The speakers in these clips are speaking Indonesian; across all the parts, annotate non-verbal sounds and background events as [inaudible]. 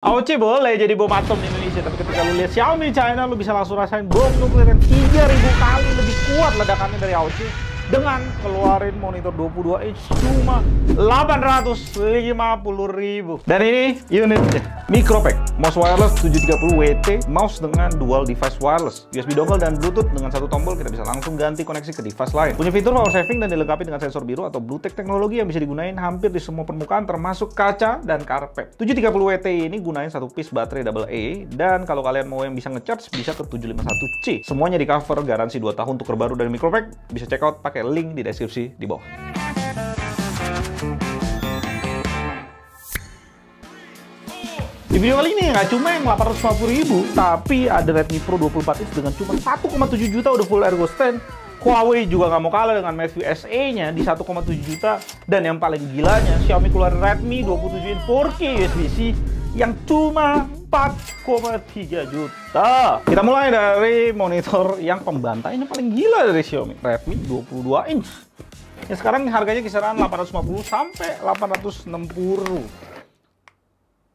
AOC boleh jadi bom atom di Indonesia, tapi ketika lu lihat Xiaomi China, lu bisa langsung rasain bom nuklir yang 3000 kali lebih kuat ledakannya dari AOC dengan keluarin monitor 22 inch cuma 850.000 dan ini unitnya. Micropack mouse wireless 730 WT mouse dengan dual device wireless USB dongle dan bluetooth. Dengan satu tombol kita bisa langsung ganti koneksi ke device lain. Punya fitur power saving dan dilengkapi dengan sensor biru atau Bluetooth teknologi yang bisa digunain hampir di semua permukaan termasuk kaca dan karpet. 730 WT ini gunain satu piece baterai double A. Dan kalau kalian mau yang bisa ngecharge bisa ke 751C semuanya di cover garansi 2 tahun untuk terbaru dari Micropack bisa check out pakai pakai link di deskripsi di bawah. Di video kali ini nggak cuma yang 850 ribu, tapi ada Redmi Pro 24 inch dengan cuma 1,7 juta udah full ergo stand. Huawei juga nggak mau kalah dengan Mate SE-nya di 1,7 juta. Dan yang paling gilanya, Xiaomi keluar Redmi 27 inch 4K USB-C yang cuma 4,3 juta. Kita mulai dari monitor yang pembantainya paling gila dari Xiaomi, Redmi 22 inch. Ya sekarang harganya kisaran 850 sampai 860.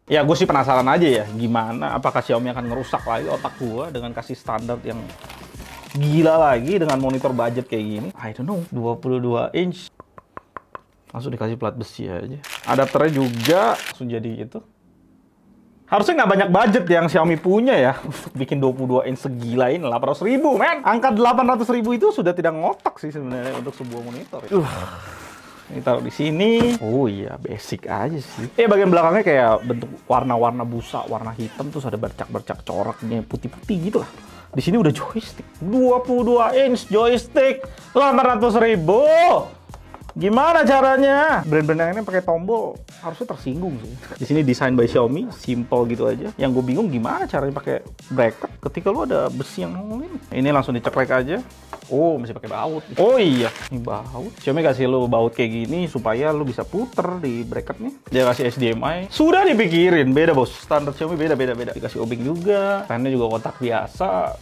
Ya gue sih penasaran aja ya gimana apakah Xiaomi akan ngerusak lagi otak gue dengan kasih standar yang gila lagi dengan monitor budget kayak gini. I don't know, 22 inch. Langsung dikasih plat besi aja. Adapternya juga langsung jadi itu Harusnya nggak banyak budget yang Xiaomi punya ya bikin 22 inch segila ini 800 ribu men. Angka 800 ribu itu sudah tidak ngotak sih sebenarnya untuk sebuah monitor. Ya. Uh. Ini taruh di sini. Oh iya, basic aja sih. Eh bagian belakangnya kayak bentuk warna-warna busa, warna hitam terus ada bercak-bercak coraknya putih-putih gitu lah. Di sini udah joystick. 22 inch joystick 800 ribu. Gimana caranya? Brand-brand yang ini pakai tombol harusnya tersinggung sih. Di sini desain by Xiaomi, simple gitu aja. Yang gue bingung gimana caranya pakai bracket ketika lu ada besi yang nongolin. Ini langsung diceklek aja. Oh, masih pakai baut. Oh iya, ini baut. Xiaomi kasih lu baut kayak gini supaya lu bisa puter di bracketnya. Dia kasih HDMI. Sudah dipikirin, beda bos. Standar Xiaomi beda beda. Dikasih obeng juga. Pennya juga kotak biasa.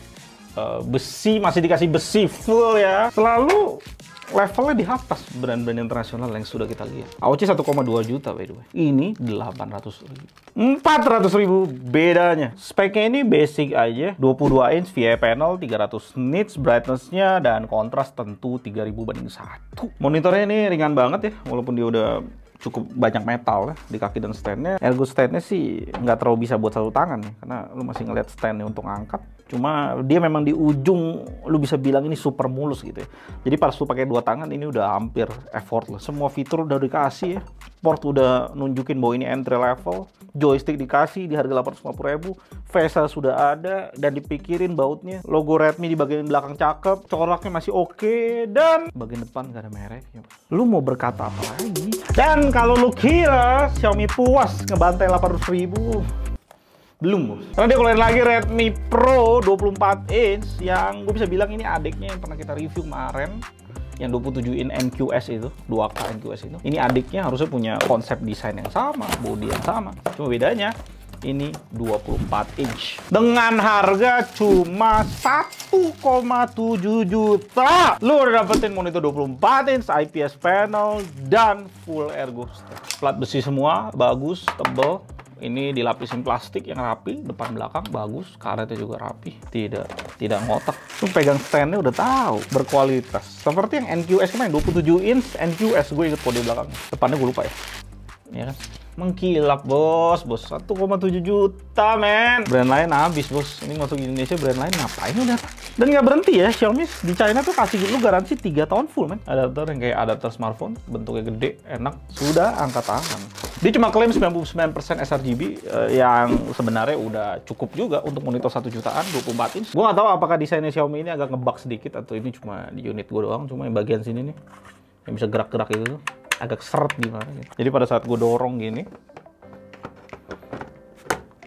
Uh, besi masih dikasih besi full ya. Selalu levelnya di atas brand-brand internasional yang sudah kita lihat. AOC 1,2 juta by the way. Ini 800 ribu. 400 ribu bedanya. Speknya ini basic aja. 22 inch VIA panel, 300 nits brightness-nya, dan kontras tentu 3000 banding 1. Monitornya ini ringan banget ya, walaupun dia udah cukup banyak metal ya di kaki dan standnya. Ergo standnya sih nggak terlalu bisa buat satu tangan ya, karena lu masih ngeliat standnya untuk ngangkat. Cuma dia memang di ujung lu bisa bilang ini super mulus gitu ya. Jadi pas lu pakai dua tangan ini udah hampir effortless. Semua fitur udah dikasih ya. Port udah nunjukin bahwa ini entry level. Joystick dikasih di harga 850 ribu. VESA sudah ada dan dipikirin bautnya. Logo Redmi di bagian belakang cakep. Coraknya masih oke. Okay, dan bagian depan gak ada merek. Lu mau berkata apa lagi? Dan kalau lu kira Xiaomi puas ngebantai 800 ribu, belum bos. Karena dia keluarin lagi Redmi Pro 24 inch yang gue bisa bilang ini adiknya yang pernah kita review kemarin. Yang 27 in NQS itu 2K NQS itu. Ini adiknya harusnya punya konsep desain yang sama body yang sama. Cuma bedanya ini 24 inch. Dengan harga cuma 1,7 juta. Lu udah dapetin monitor 24 inch IPS panel dan full ergo plat besi semua bagus tebel ini dilapisin plastik yang rapi depan belakang bagus karetnya juga rapi. Tidak tidak ngotak. Lu pegang standnya udah tahu berkualitas. Seperti yang NQS kemarin 27 inch NQS gue inget kode belakang. Depannya gue lupa ya. Ya kan? Mengkilap bos. Bos 1,7 juta men. Brand lain habis bos. Ini masuk Indonesia brand lain ngapain udah? Dan nggak berhenti ya Xiaomi di China tuh kasih lu garansi 3 tahun full men. Adapter yang kayak adapter smartphone bentuknya gede enak. Sudah angkat tangan dia cuma klaim 99% sRGB uh, yang sebenarnya udah cukup juga untuk monitor 1 jutaan 24 inch gua nggak tahu apakah desainnya Xiaomi ini agak ngebug sedikit atau ini cuma di unit gua doang cuma yang bagian sini nih yang bisa gerak-gerak itu agak seret gimana gitu. Jadi pada saat gue dorong gini,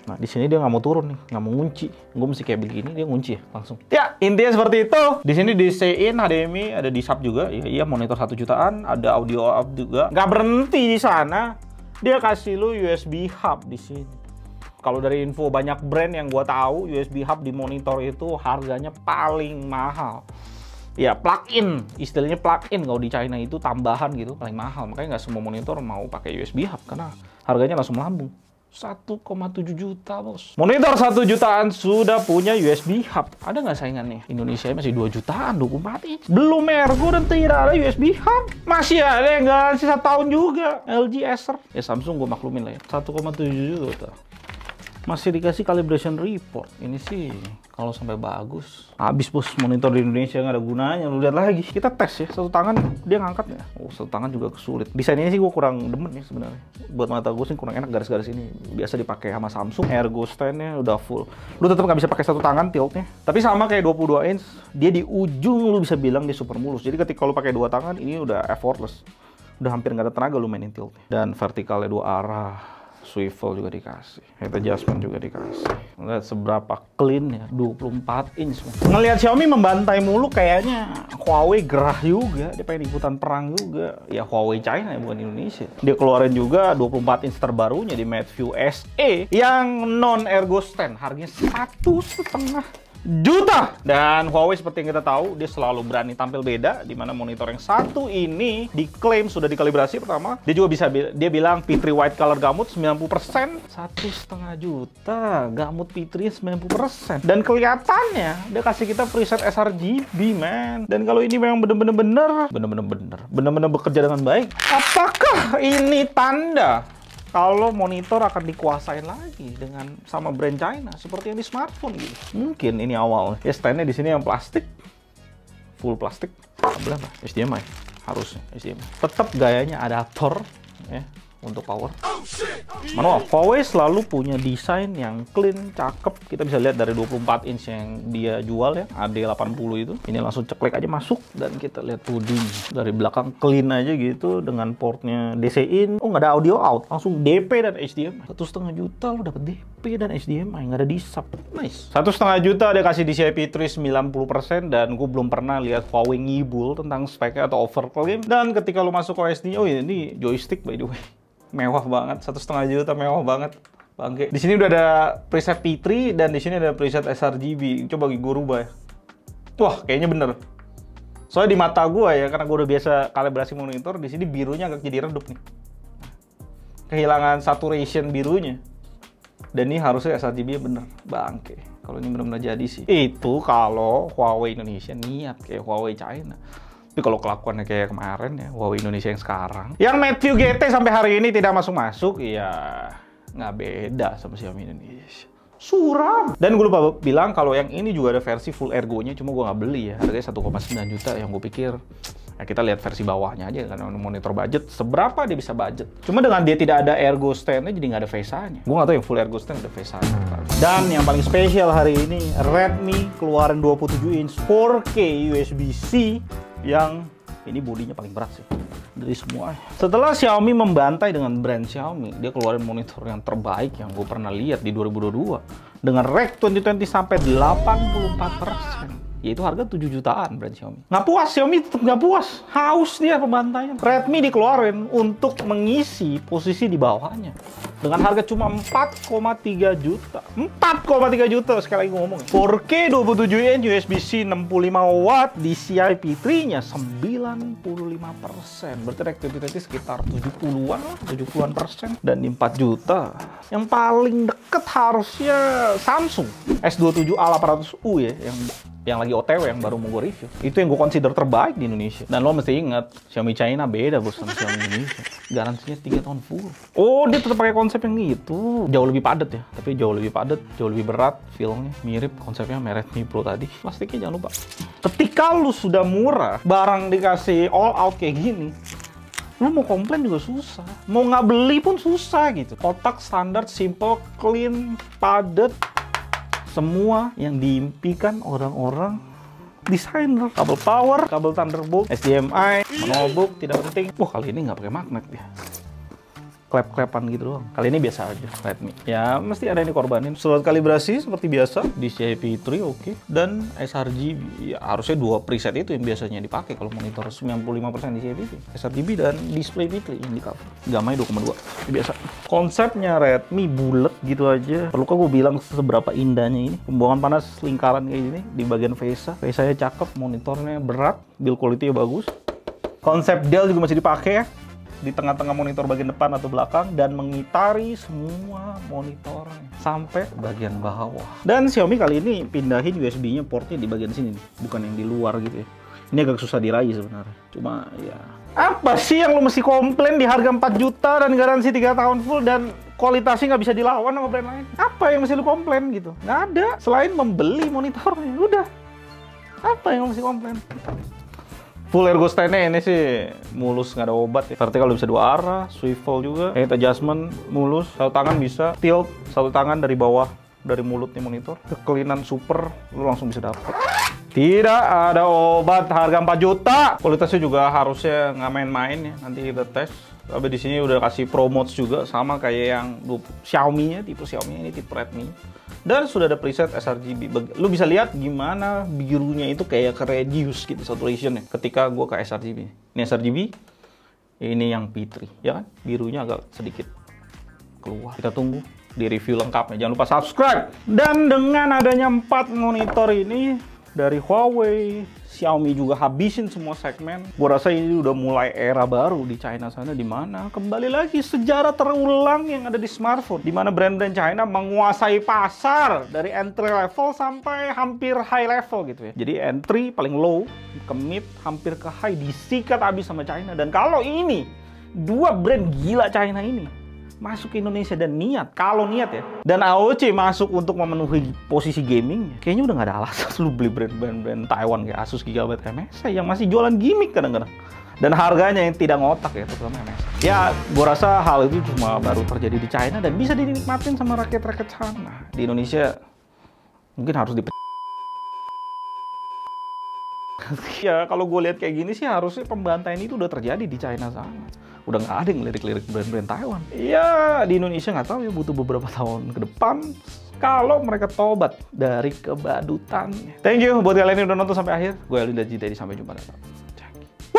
Nah, di sini dia nggak mau turun nih, nggak mau ngunci. Gue mesti kayak begini, dia ngunci ya, langsung. Ya, intinya seperti itu. Di sini di in HDMI, ada di sub juga. Ya, iya, monitor satu jutaan, ada audio up juga. Nggak berhenti di sana. Dia kasih lu USB hub di sini. Kalau dari info banyak brand yang gue tahu, USB hub di monitor itu harganya paling mahal. Ya plug-in istilahnya plug-in. Kalau di China itu tambahan gitu paling mahal. Makanya nggak semua monitor mau pakai USB hub karena harganya langsung melambung 1,7 juta bos. Monitor 1 jutaan sudah punya USB hub. Ada nggak saingannya? Indonesia masih 2 jutaan 24 inch. Belum Ergo dan tidak ada USB hub. Masih ada yang garansi satu tahun juga. LG Acer. Ya Samsung gue maklumin lah ya. 1,7 juta. Masih dikasih calibration report. Ini sih kalau sampai bagus. Habis bos monitor di Indonesia nggak ada gunanya. Lu lihat lagi. Kita tes ya. Satu tangan dia ngangkat ya. Oh satu tangan juga kesulit. Desainnya sih gue kurang demen ya sebenarnya. Buat mata gue sih kurang enak garis-garis ini. Biasa dipakai sama Samsung. Ergo stand-nya udah full. Lu tetap nggak bisa pakai satu tangan tiltnya. Tapi sama kayak 22 inch. Dia di ujung lu bisa bilang dia super mulus. Jadi ketika lu pakai dua tangan ini udah effortless. Udah hampir nggak ada tenaga lu mainin tiltnya. Dan vertikalnya dua arah swivel juga dikasih, head adjustment juga dikasih. Lihat seberapa clean ya, 24 inch. Ngelihat Xiaomi membantai mulu kayaknya Huawei gerah juga, dia pengen ikutan perang juga. Ya Huawei China ya bukan Indonesia. Dia keluarin juga 24 inch terbarunya di Mateview SE yang non ergo stand, harganya satu setengah juta. Dan Huawei seperti yang kita tahu, dia selalu berani tampil beda, di mana monitor yang satu ini diklaim sudah dikalibrasi pertama. Dia juga bisa, dia bilang P3 White Color gamut 90%, satu setengah juta, gamut P3 90%. Dan kelihatannya dia kasih kita preset sRGB, man. Dan kalau ini memang bener-bener bener, bener-bener bener, bener-bener bekerja dengan baik, apakah ini tanda kalau monitor akan dikuasain lagi dengan sama brand China seperti yang di smartphone gitu. Mungkin ini awal. Ya standnya di sini yang plastik, full plastik. Kabel apa? HDMI harusnya HDMI. Tetap gayanya adaptor ya untuk power. Manual, Huawei selalu punya desain yang clean, cakep. Kita bisa lihat dari 24 inch yang dia jual ya, AD80 itu. Ini langsung ceklek aja masuk dan kita lihat pudding. Dari belakang clean aja gitu dengan portnya DC in. Oh nggak ada audio out, langsung DP dan HDMI. Satu setengah juta lo dapet DP dan HDMI, nggak ada disap. Nice. Satu setengah juta dia kasih DCI P3 90% dan gue belum pernah lihat Huawei ngibul tentang speknya atau overclaim. Dan ketika lo masuk OSD, oh ini joystick by the way mewah banget. Satu setengah juta mewah banget. Bangke. Di sini udah ada preset P3 dan di sini ada preset sRGB coba gue rubah ya. Wah kayaknya bener. Soalnya di mata gue ya karena gue udah biasa kalibrasi monitor di sini birunya agak jadi redup nih. Kehilangan saturation birunya. Dan ini harusnya sRGB bener. Bangke. Kalau ini benar-benar jadi sih. Itu kalau Huawei Indonesia niat kayak Huawei China tapi kalau kelakuannya kayak kemarin ya, Huawei Indonesia yang sekarang. Yang Matthew GT sampai hari ini tidak masuk-masuk, ya nggak beda sama Xiaomi Indonesia. Suram. Dan gue lupa bilang kalau yang ini juga ada versi full ergonya, cuma gue nggak beli ya. Harganya 1,9 juta yang gue pikir ya kita lihat versi bawahnya aja karena monitor budget seberapa dia bisa budget cuma dengan dia tidak ada ergo standnya jadi nggak ada face-nya gue nggak tahu yang full ergo stand ada face dan yang paling spesial hari ini Redmi keluaran 27 inch 4K USB-C yang ini bodinya paling berat sih dari semua. Setelah Xiaomi membantai dengan brand Xiaomi, dia keluarin monitor yang terbaik yang gue pernah lihat di 2022 dengan Rec 2020 sampai 84 persen yaitu harga 7 jutaan brand Xiaomi. Nggak puas, Xiaomi tetap nggak puas. Haus dia pembantaian. Redmi dikeluarin untuk mengisi posisi di bawahnya. Dengan harga cuma 4,3 juta. 4,3 juta sekali lagi ngomong. 4K 27 inch USB-C 65 watt DCI P3-nya 95 persen. Berarti reaktivitasnya sekitar 70-an, 70-an persen. Dan di 4 juta. Yang paling deket harusnya Samsung S27 A800U ya, yang yang lagi OTW yang baru mau gue review. Itu yang gue consider terbaik di Indonesia. Dan lo mesti ingat, Xiaomi China beda bos sama Xiaomi Indonesia. Garansinya 3 tahun full. Oh, dia tetap pakai konsep yang gitu. Jauh lebih padat ya, tapi jauh lebih padat, jauh lebih berat feelnya. Mirip konsepnya Redmi Pro tadi. Plastiknya jangan lupa. Ketika lu sudah murah, barang dikasih all out kayak gini, lu mau komplain juga susah. Mau nggak beli pun susah gitu. Kotak standar, simple, clean, padat, semua yang diimpikan orang-orang desainer kabel power kabel thunderbolt HDMI notebook tidak penting. Wah kali ini nggak pakai magnet ya klep-klepan gitu doang. Kali ini biasa aja Redmi. Ya mesti ada yang dikorbanin. Slot kalibrasi seperti biasa di CIP3 oke. Okay. Dan sRGB ya, harusnya dua preset itu yang biasanya dipakai kalau monitor 95% di CIP3. sRGB dan display P3 yang di cover. Gamanya 2,2 biasa. Konsepnya Redmi bulat gitu aja. Perlu gue bilang seberapa indahnya ini. Pembuangan panas lingkaran kayak gini di bagian face face saya cakep, monitornya berat, build quality bagus. Konsep Dell juga masih dipakai ya di tengah-tengah monitor bagian depan atau belakang dan mengitari semua monitornya sampai bagian bawah. Dan Xiaomi kali ini pindahin USB-nya portnya di bagian sini bukan yang di luar gitu ya. Ini agak susah diraih sebenarnya. Cuma ya apa sih yang lo mesti komplain di harga 4 juta dan garansi 3 tahun full dan kualitasnya nggak bisa dilawan sama brand lain? Apa yang mesti lo komplain gitu? Nggak ada. Selain membeli monitornya, udah. Apa yang mesti komplain? Full ergo stand-nya ini sih mulus nggak ada obat ya. Vertikal bisa dua arah, swivel juga, head adjustment mulus, satu tangan bisa tilt, satu tangan dari bawah dari mulut nih monitor. Kekelinan super, lu langsung bisa dapet. Tidak ada obat harga 4 juta. Kualitasnya juga harusnya nggak main-main ya. Nanti kita tes. Tapi di sini udah kasih promotes juga sama kayak yang Xiaomi-nya, tipe Xiaomi ini tipe Redmi. Dan sudah ada preset sRGB. Lu bisa lihat gimana birunya itu kayak ke reduce gitu saturation ya ketika gua ke sRGB. Ini sRGB, ini yang P3 ya kan? Birunya agak sedikit keluar. Kita tunggu di review lengkapnya. Jangan lupa subscribe. Dan dengan adanya 4 monitor ini dari Huawei, Xiaomi juga habisin semua segmen. Gua rasa ini udah mulai era baru di China sana di mana kembali lagi sejarah terulang yang ada di smartphone di mana brand-brand China menguasai pasar dari entry level sampai hampir high level gitu ya. Jadi entry paling low, ke mid, hampir ke high disikat habis sama China dan kalau ini dua brand gila China ini masuk ke Indonesia dan niat, kalau niat ya, dan AOC masuk untuk memenuhi posisi gaming, kayaknya udah nggak ada alasan [laughs] lu beli brand-brand Taiwan kayak Asus, Gigabyte, MSI yang masih jualan gimmick kadang-kadang. Dan harganya yang tidak ngotak ya, terutama MSI. Ya, gua rasa hal itu cuma baru terjadi di China dan bisa dinikmatin sama rakyat-rakyat sana. Di Indonesia mungkin harus di [laughs] ya kalau gue lihat kayak gini sih harusnya pembantaian itu udah terjadi di China sana udah nggak ada yang lirik-lirik brand-brand Taiwan. Iya, di Indonesia nggak tahu ya butuh beberapa tahun ke depan kalau mereka tobat dari kebadutan. Thank you buat kalian yang udah nonton sampai akhir. Gue Elinda Jitadi, sampai jumpa.